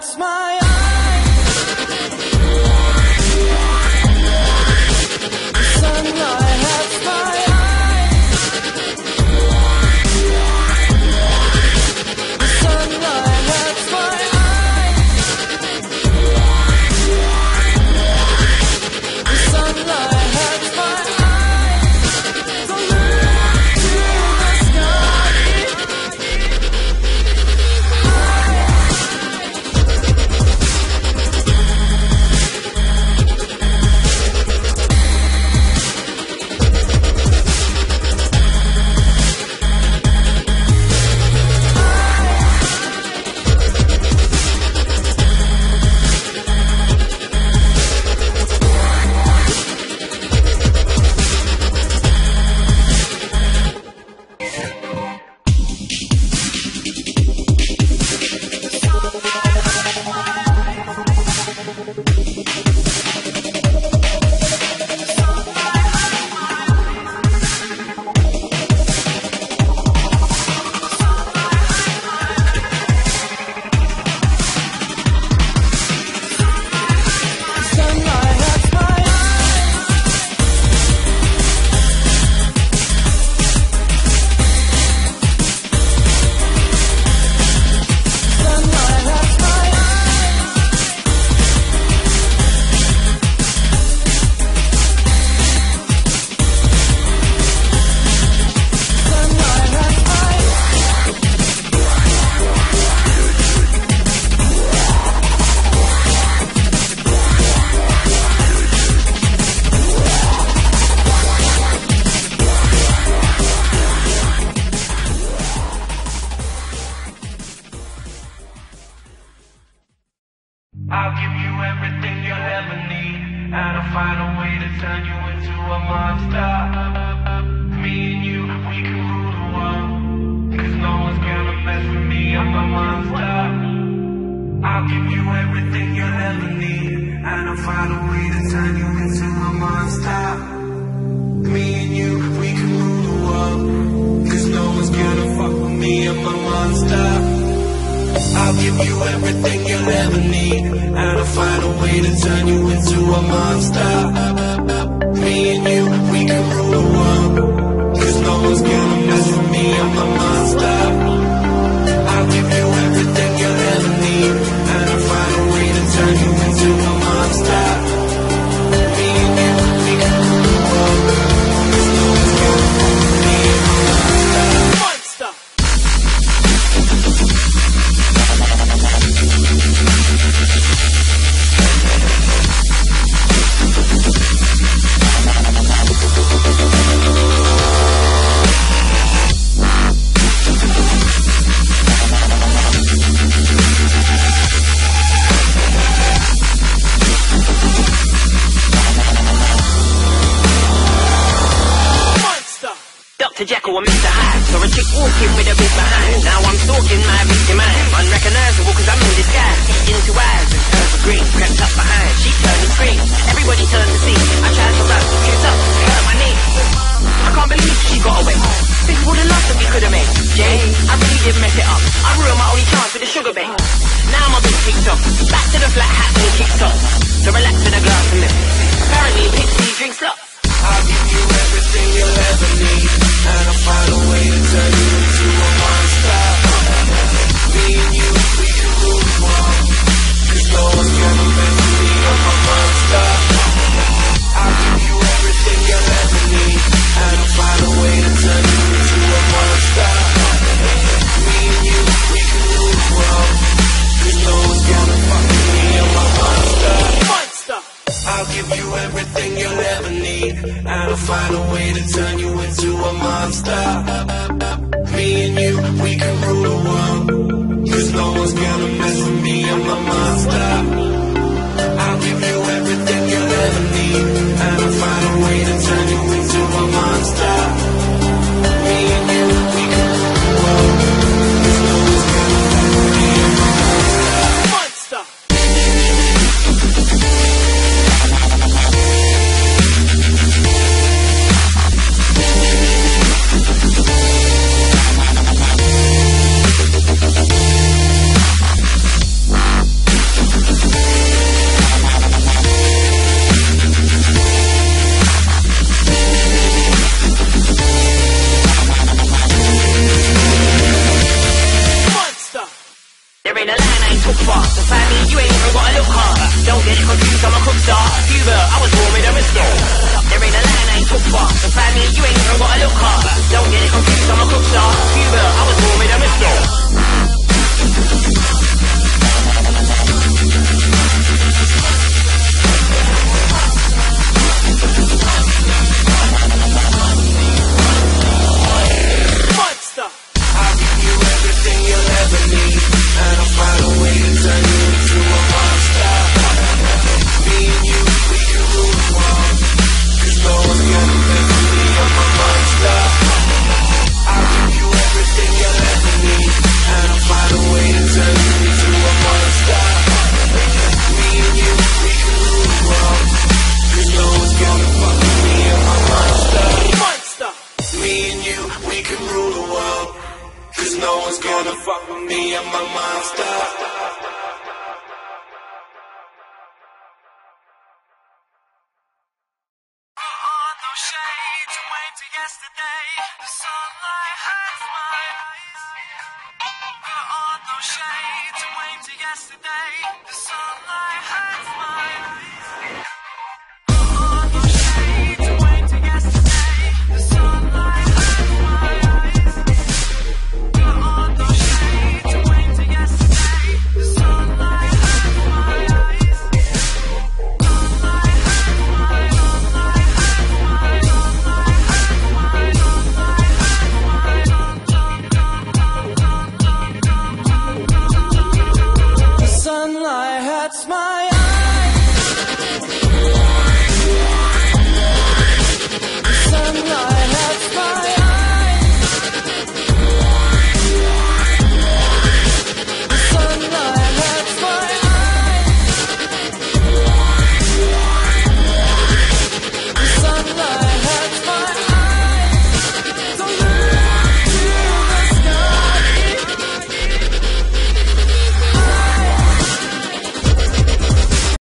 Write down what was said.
hurts my and I'll find a way to turn you into a monster. Me and you, we can rule the world, cause no one's gonna mess with me, I'm a monster. I'll give you everything you'll ever need, I'll find a way to turn you into a monster. Me and you, we can rule the world, cause no one's gonna fuck with me, I'm a monster. I'll give you everything you'll ever need, and I'll find a way to turn you into a monster. Dr. Jekyll and Mr. Hyde. Saw a chick walking with a big behind. Now I'm stalking my victim mind Unrecognizable cause I'm in disguise. Two eyes and turns green. Crept up behind, she turned and screamed Everybody turned to see. I tried to run, tripped up, hurt my knee. I can't believe she got away. Think of all the love that we could have made. Jay, I really did mess it up. I ruined my only chance with the sugar bait Now I'm a bit ticked off. Back to the flat hat and kicked off. So relax need, and I'll Me and you, we can rule the world, cause no one's gonna fast. To find me, you ain't even gotta look hard. Don't get it confused, I'm a crook star. Hubert, I was born with a mistake. There ain't a line I ain't took. To find me, you ain't even gotta look hard. Don't get it confused, I'm a crook star. Hubert, I was born with a mistake. today. sayang